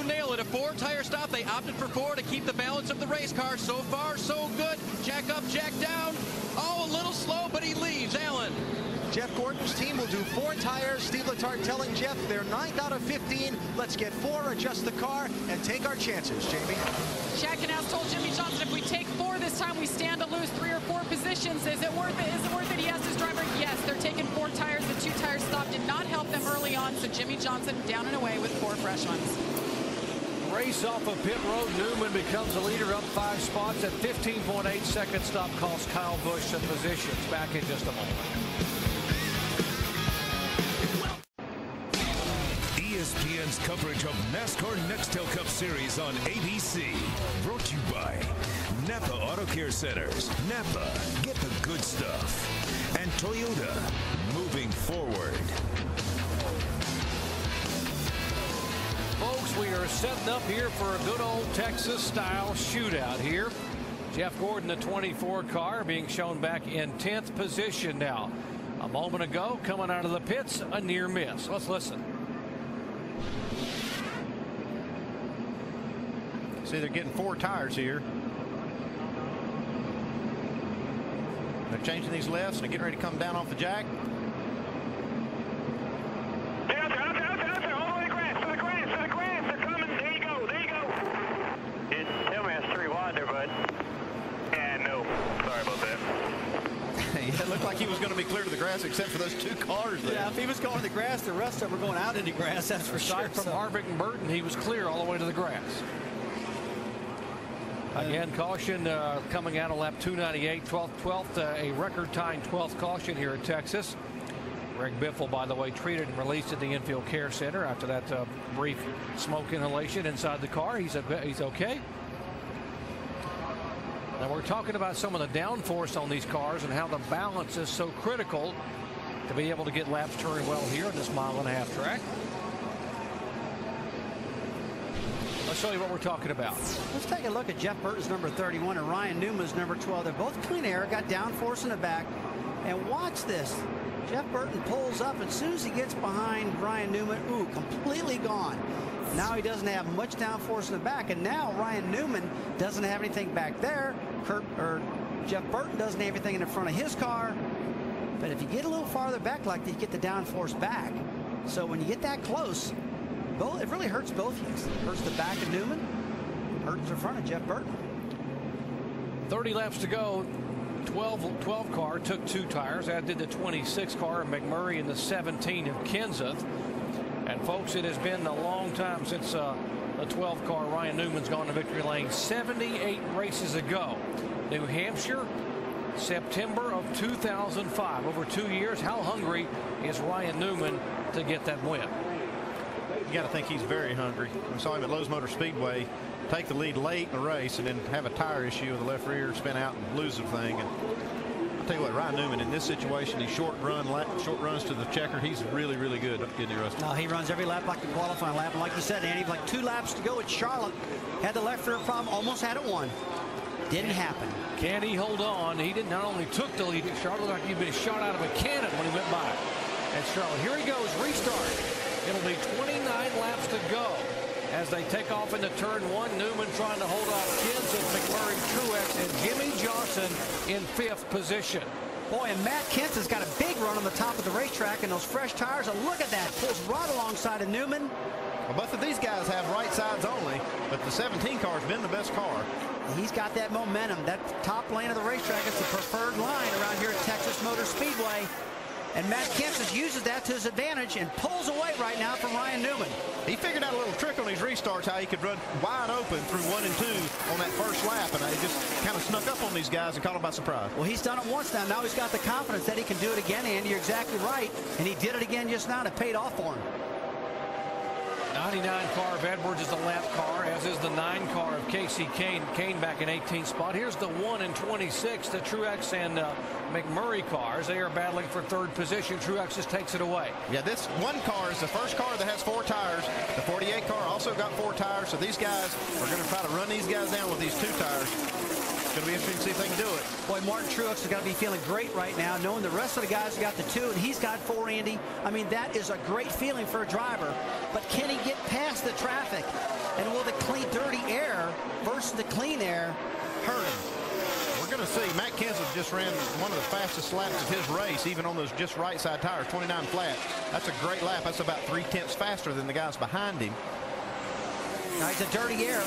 nail it. A four tire stop. They opted for four to keep the balance of the race car. So far, so good. Jack up, jack down. Oh, a little slow, but he leaves. Alan. Jeff Gordon's team will do four tires. Steve Letarte telling Jeff they're ninth out of 15. Let's get four, adjust the car, and take our chances, Jamie. Chad Knaus told Jimmie Johnson if we take four this time, we stand to lose three or four positions. Is it worth it? Is it worth it? He asked his driver. Yes, they're taking four tires. The two tire stop did not help them early on, so Jimmie Johnson down and away with four fresh ones. Race off of pit road. Newman becomes a leader up five spots at 15.8 second stop costs Kyle Busch some positions. Back in just a moment. ESPN's coverage of NASCAR Nextel Cup Series on ABC. Brought to you by Napa Auto Care Centers. Napa, get the good stuff. And Toyota, moving forward. Setting up here for a good old Texas style shootout here. Jeff Gordon, the 24 car, being shown back in 10th position now. A moment ago, coming out of the pits, a near miss. Let's listen. See, they're getting four tires here. They're changing these lefts and they're getting ready to come down off the jack. it looked like he was going to be clear to the grass except for those two cars there. Yeah, if he was going to the grass, the rest of them were going out into grass, that's for Aside sure. from so. Harvick and Burton, he was clear all the way to the grass. Again, caution uh, coming out of lap 298, 12th, 12th, uh, a record-tying 12th caution here at Texas. Greg Biffle, by the way, treated and released at the infield care center after that uh, brief smoke inhalation inside the car. He's a, he's okay. Now we're talking about some of the downforce on these cars and how the balance is so critical to be able to get laps turning well here in this mile and a half track. Let's show you what we're talking about. Let's take a look at Jeff Burton's number 31 and Ryan Newman's number 12. They're both clean air, got downforce in the back. And watch this. Jeff Burton pulls up and as soon as he gets behind Ryan Newman. Ooh, completely gone. Now he doesn't have much downforce in the back, and now Ryan Newman doesn't have anything back there. Kurt or Jeff Burton doesn't have anything in the front of his car. But if you get a little farther back like that, you get the downforce back. So when you get that close, both, it really hurts both of you. It hurts the back of Newman, hurts the front of Jeff Burton. 30 laps to go. 12, 12 car took two tires. That did the 26 car of McMurray and the 17 of Kenseth. And folks, it has been a long time since uh, the 12 car Ryan Newman's gone to victory lane 78 races ago. New Hampshire, September of 2005. Over two years. How hungry is Ryan Newman to get that win? You got to think he's very hungry. We saw him at Lowe's Motor Speedway take the lead late in the race and then have a tire issue with the left rear, spin out and lose the thing. And I'll tell you what, Ryan Newman in this situation, he short run short runs to the checker. He's really, really good, getting Rusty. No, he runs every lap like the qualifying lap. And like you said, Andy, like two laps to go at Charlotte. Had the left rear problem, almost had it won. Didn't happen. Can he hold on? He did not only took the lead at Charlotte, like he'd been shot out of a cannon when he went by And Charlotte. Here he goes, restart. It'll be 29 laps to go as they take off into turn one. Newman trying to hold off Kenseth, McMurray, Truex, and Jimmie Johnson in fifth position. Boy, and Matt Kenseth has got a big run on the top of the racetrack, and those fresh tires, and look at that, pulls right alongside of Newman. Well, both of these guys have right sides only, but the 17 car has been the best car. He's got that momentum. That top lane of the racetrack is the preferred line around here at Texas Motor Speedway. And Matt Kenseth uses that to his advantage and pulls away right now from Ryan Newman. He figured out a little trick on these restarts how he could run wide open through one and two on that first lap. And he just kind of snuck up on these guys and caught them by surprise. Well, he's done it once now. Now he's got the confidence that he can do it again, Andy. You're exactly right. And he did it again just now. It paid off for him. 99 car of Edwards is the lap car, as is the 9 car of Casey Kahne. Kahne back in 18th spot. Here's the 1 and 26, the Truex and uh, McMurray cars. They are battling for third position. Truex just takes it away. Yeah, this one car is the first car that has four tires. The 48 car also got four tires, so these guys are going to try to run these guys down with these two tires. It's going to be interesting to see if they can do it. Boy, Martin Truex has got to be feeling great right now, knowing the rest of the guys got the two, and he's got four, Andy. I mean, that is a great feeling for a driver. But can he get past the traffic? And will the clean, dirty air versus the clean air hurt him. We're going to see Matt Kenseth just ran one of the fastest laps of his race, even on those just right side tires, 29 flat. That's a great lap. That's about three tenths faster than the guys behind him. Now he's a dirty air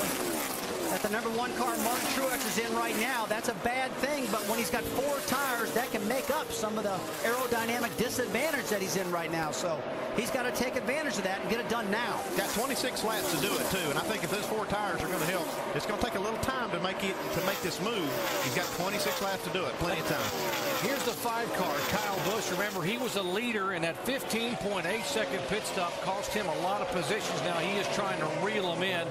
that the number one car Martin Truex is in right now. That's a bad thing, but when he's got four tires, that can make up some of the aerodynamic disadvantage that he's in right now. So he's got to take advantage of that and get it done now. Got 26 laps to do it too, and I think if those four tires are going to help, it's going to take a little time to make it to make this move. He's got 26 laps to do it, plenty of time. Here's the five car, Kyle Busch. Remember, he was a leader and that 15.8 second pit stop, cost him a lot of positions. Now he is trying to reel them in.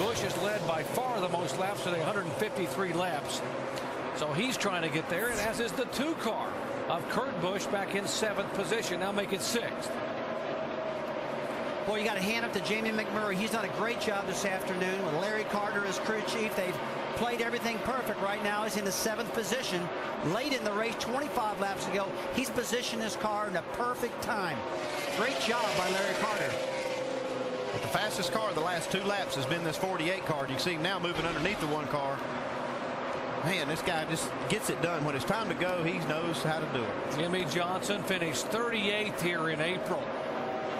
Busch is led by far the most laps today, 153 laps. So he's trying to get there, and as is the two car of Kurt Busch back in seventh position. Now make it sixth. Boy, you got to hand up to Jamie McMurray. He's done a great job this afternoon with Larry Carter as crew chief. They've played everything perfect right now. He's in the seventh position. Late in the race, 25 laps ago, he's positioned his car in a perfect time. Great job by Larry Carter. But the fastest car the last two laps has been this 48 car. You see him now moving underneath the one car. Man, this guy just gets it done. When it's time to go, he knows how to do it. Jimmie Johnson finished 38th here in April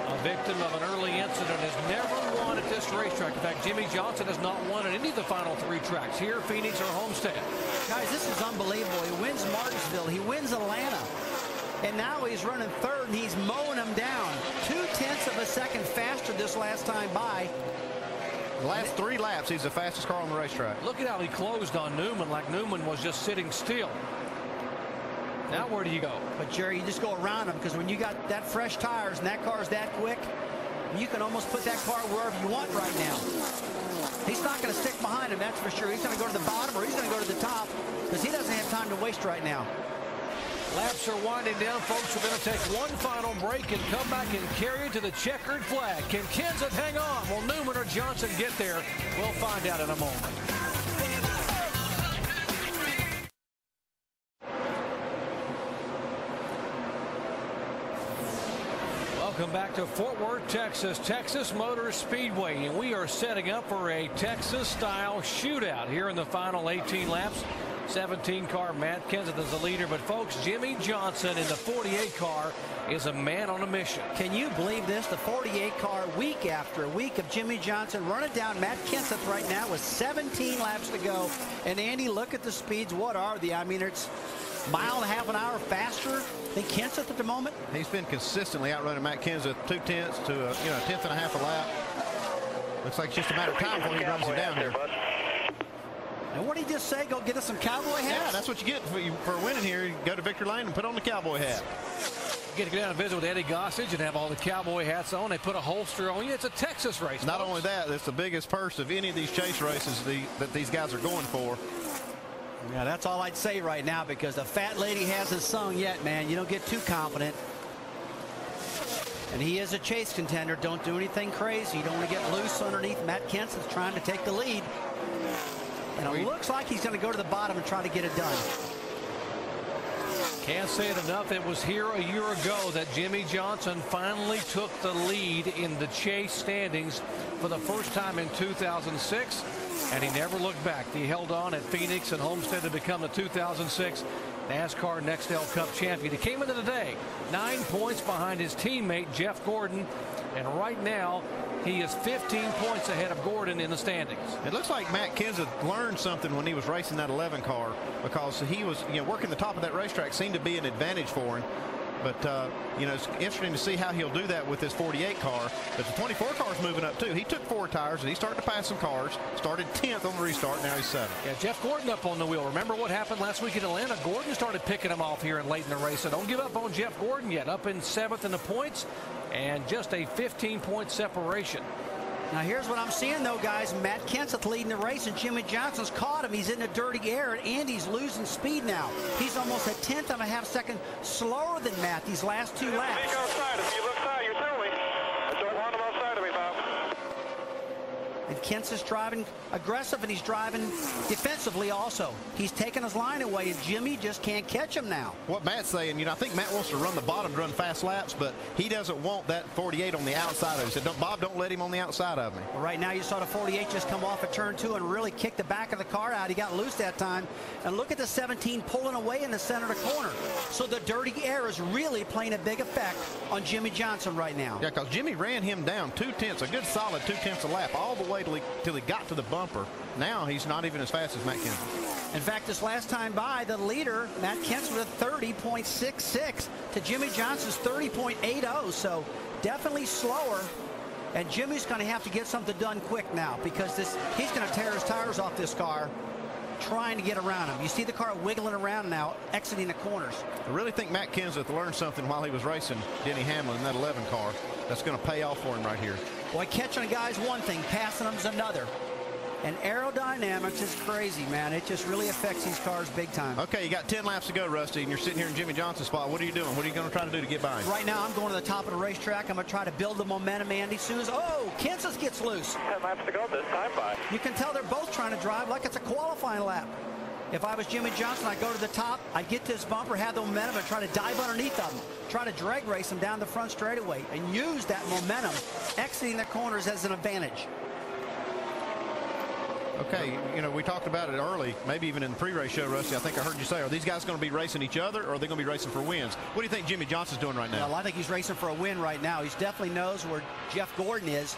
a victim of an early incident, has never won at this racetrack. In fact, Jimmie Johnson has not won at any of the final three tracks, here, Phoenix, or Homestead. Guys, this is unbelievable. He wins Martinsville. He wins Atlanta. And now he's running third, and he's mowing them down. Two-tenths of a second faster this last time by. The last three laps, he's the fastest car on the racetrack. Look at how he closed on Newman, like Newman was just sitting still. Now where do you go? But Jerry, you just go around them because when you got that fresh tires and that car's that quick, you can almost put that car wherever you want right now. He's not going to stick behind him, that's for sure. He's going to go to the bottom or he's going to go to the top because he doesn't have time to waste right now. Laps are winding down, folks. We're going to take one final break and come back and carry it to the checkered flag. Can Kenseth hang on? Will Newman or Johnson get there? We'll find out in a moment. Welcome back to Fort Worth, Texas, Texas Motor Speedway, and we are setting up for a Texas-style shootout here in the final 18 laps. 17 car Matt Kenseth is the leader, but folks, Jimmie Johnson in the 48 car is a man on a mission. Can you believe this? The 48 car week after week of Jimmy Johnson running down Matt Kenseth right now with 17 laps to go. And Andy, look at the speeds. What are they? I mean, it's mile and a half an hour faster than Kenseth at the moment. He's been consistently outrunning Matt Kenseth two tenths to a, you know a tenth and a half a lap. Looks like it's just a matter of time before he runs him down here. And what did he just say? Go get us some cowboy hats? Yeah, that's what you get for, for winning here. You go to Victory Lane and put on the cowboy hat. You get to go down and visit with Eddie Gossage and have all the cowboy hats on. They put a holster on you. It's a Texas race. Not folks. only that, it's the biggest purse of any of these chase races the, that these guys are going for. Yeah, that's all I'd say right now because the fat lady hasn't sung yet, man. You don't get too confident. And he is a chase contender. Don't do anything crazy. You don't want to get loose underneath. Matt Kenseth's trying to take the lead. And it looks like he's going to go to the bottom and try to get it done. Can't say it enough. It was here a year ago that Jimmie Johnson finally took the lead in the chase standings for the first time in 2006. And he never looked back. He held on at Phoenix and Homestead to become the 2006 NASCAR Nextel Cup champion. He came into the day nine points behind his teammate Jeff Gordon. And right now, he is 15 points ahead of Gordon in the standings. It looks like Matt Kenseth learned something when he was racing that 11 car because he was, you know, working the top of that racetrack seemed to be an advantage for him. But, uh, you know, it's interesting to see how he'll do that with this 48 car. But the 24 car is moving up, too. He took four tires, and he started to pass some cars. Started 10th on the restart. Now he's seventh. Yeah, Jeff Gordon up on the wheel. Remember what happened last week in Atlanta? Gordon started picking him off here and late in the race. So don't give up on Jeff Gordon yet. Up in seventh in the points and just a 15-point separation. Now here's what I'm seeing though, guys. Matt Kenseth leading the race, and Jimmie Johnson's caught him. He's in the dirty air, and Andy's losing speed now. He's almost a tenth of a half second slower than Matt these last two laps. Speak outside. If you look side, you tell me. Don't want him outside of me, And Kenseth's driving aggressive, and he's driving defensively also. He's taking his line away, and Jimmie just can't catch him now. What Matt's saying, you know, I think Matt wants to run the bottom to run fast laps, but he doesn't want that 48 on the outside of him. He said, don't, Bob, don't let him on the outside of me. Right now, you saw the 48 just come off a turn two and really kick the back of the car out. He got loose that time. And look at the 17 pulling away in the center of the corner. So the dirty air is really playing a big effect on Jimmie Johnson right now. Yeah, because Jimmie ran him down two tenths, a good solid two tenths a lap, all the way till he, till he got to the bumper. Now he's not even as fast as Matt Kenseth. In fact, this last time by, the leader, Matt Kenseth, with 30.66 to Jimmie Johnson's 30.80. So definitely slower. And Jimmie's going to have to get something done quick now because this he's going to tear his tires off this car trying to get around him. You see the car wiggling around now, exiting the corners. I really think Matt Kenseth learned something while he was racing Denny Hamlin in that 11 car. That's going to pay off for him right here. Boy, catching a guy's one thing, passing him's another. And aerodynamics is crazy, man. It just really affects these cars big time. Okay, you got 10 laps to go, Rusty, and you're sitting here in Jimmie Johnson's spot. What are you doing? What are you going to try to do to get by? Right now, I'm going to the top of the racetrack. I'm going to try to build the momentum, Andy. Soon as, oh, Kenseth gets loose. 10 laps to go this time by. You can tell they're both trying to drive like it's a qualifying lap. If I was Jimmie Johnson, I'd go to the top, I'd get this bumper, have the momentum, and try to dive underneath them. Try to drag race them down the front straightaway and use that momentum, exiting the corners as an advantage. Okay, you know, we talked about it early, maybe even in the pre-race show, Rusty. I think I heard you say, are these guys going to be racing each other or are they going to be racing for wins? What do you think Jimmie Johnson's doing right now? Well, I think he's racing for a win right now. He definitely knows where Jeff Gordon is,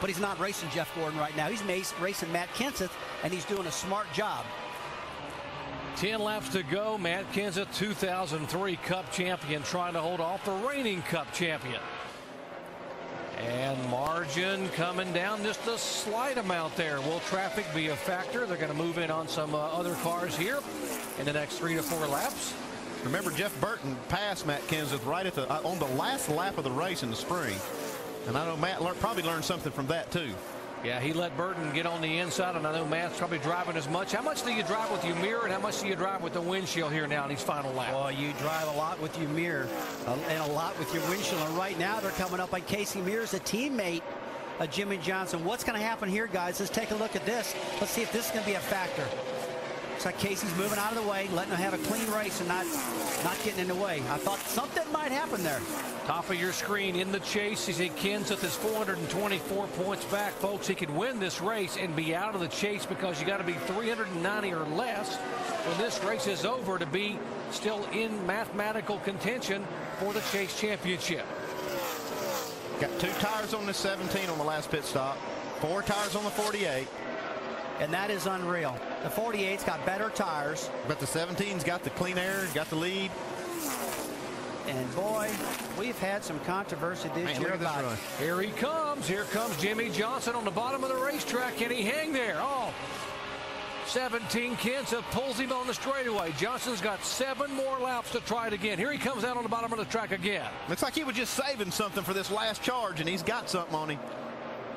but he's not racing Jeff Gordon right now. He's racing Matt Kenseth, and he's doing a smart job. 10 laps to go. Matt Kenseth, 2003 Cup champion, trying to hold off the reigning Cup champion. And margin coming down just a slight amount there. Will traffic be a factor? They're going to move in on some uh, other cars here in the next three to four laps. Remember, Jeff Burton passed Matt Kenseth right at the uh, on the last lap of the race in the spring. And I know Matt probably learned something from that, too. Yeah, he let Burton get on the inside, and I know Matt's probably driving as much. How much do you drive with your mirror, and how much do you drive with the windshield here now in these final laps? Well, you drive a lot with your mirror uh, and a lot with your windshield. And right now, they're coming up on Casey Mears, a teammate of Jimmie Johnson. What's going to happen here, guys? Let's take a look at this. Let's see if this is going to be a factor. Looks like Casey's moving out of the way, letting him have a clean race and not, not getting in the way. I thought something might happen there. Top of your screen in the chase. He's at Kenseth is 424 points back. Folks, he could win this race and be out of the chase because you got to be 390 or less when this race is over to be still in mathematical contention for the chase championship. Got two tires on the 17 on the last pit stop, four tires on the 48. And that is unreal. The 48's got better tires. But the 17's got the clean air, got the lead. And boy, we've had some controversy this Man, year about run. Here he comes. Here comes Jimmie Johnson on the bottom of the racetrack. Can he hang there? Oh, 17 Kenseth pulls him on the straightaway. Johnson's got seven more laps to try it again. Here he comes out on the bottom of the track again. Looks like he was just saving something for this last charge, and he's got something on him.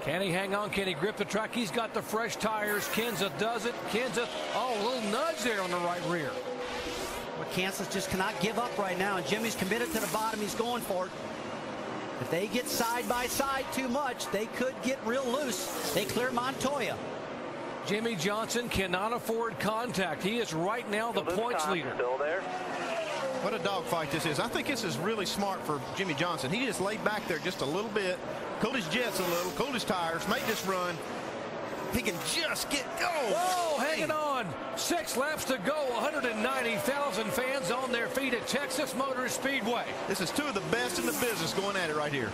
Can he hang on? Can he grip the track? He's got the fresh tires. Kenseth does it. Kenseth, oh, a little nudge there on the right rear. But Kenseth just cannot give up right now, and Jimmie's committed to the bottom. He's going for it. If they get side by side too much, they could get real loose. They clear Montoya. Jimmie Johnson cannot afford contact. He is right now the points leader. Still there. What a dogfight this is. I think this is really smart for Jimmie Johnson. He just laid back there just a little bit, cooled his jets a little, cooled his tires, made this run. He can just get going. Whoa, hanging on. Six laps to go. 190,000 fans on their feet at Texas Motor Speedway. This is two of the best in the business going at it right here.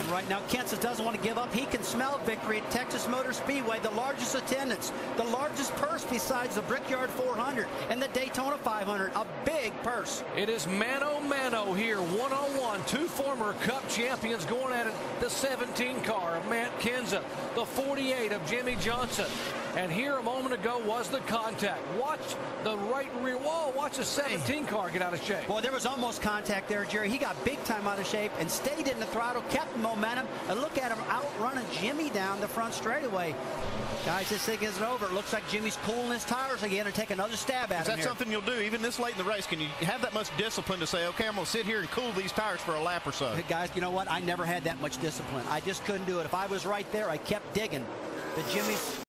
And right now, Kenseth doesn't want to give up. He can smell victory at Texas Motor Speedway, the largest attendance, the largest purse besides the Brickyard 400 and the Daytona 500. A big purse. It is mano mano here, one on one. Two former Cup champions going at it. The 17 car of Matt Kenseth, the 48 of Jimmie Johnson. And here a moment ago was the contact. Watch the right rear wall. Watch the 17 car get out of shape. There was almost contact there, Jerry. He got big time out of shape and stayed in the throttle, kept the momentum, and look at him outrunning Jimmie down the front straightaway. Guys, this thing isn't over. It looks like Jimmie's cooling his tires again and take another stab at Is him that here. something you'll do even this late in the race? Can you have that much discipline to say, okay, I'm going to sit here and cool these tires for a lap or so? Hey, Guys, you know what? I never had that much discipline. I just couldn't do it. If I was right there, I kept digging. the Jimmie's